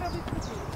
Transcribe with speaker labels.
Speaker 1: Mogę robić drugi.